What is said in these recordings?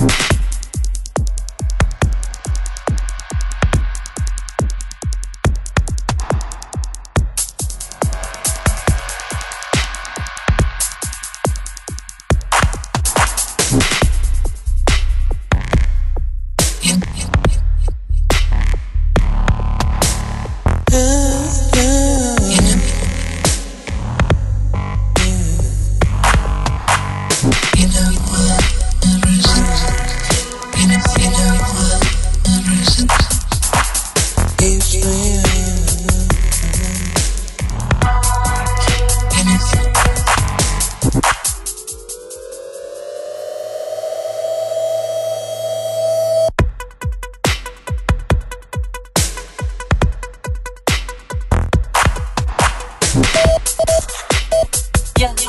you.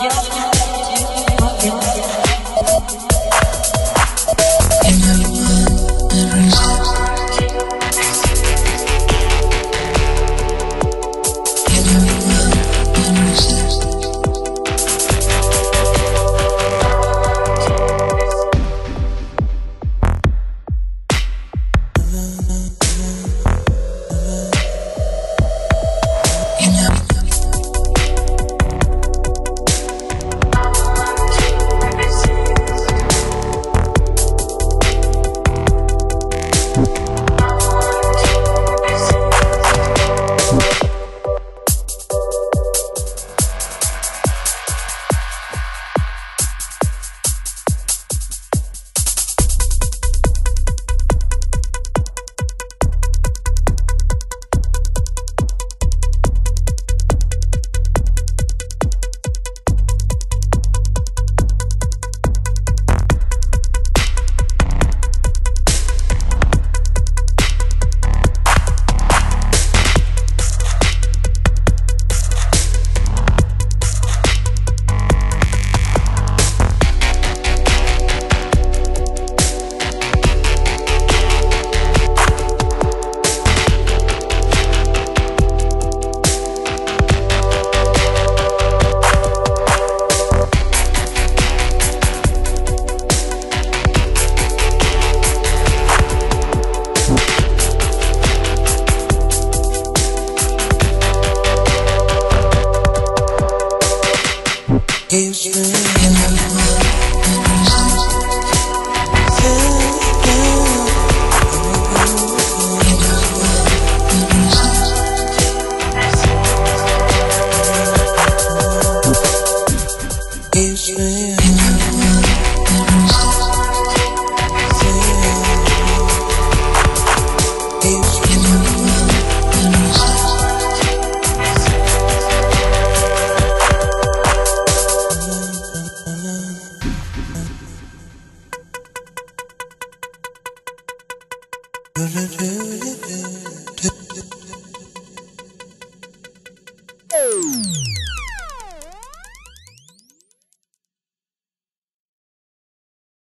Yeah. Do do Oh!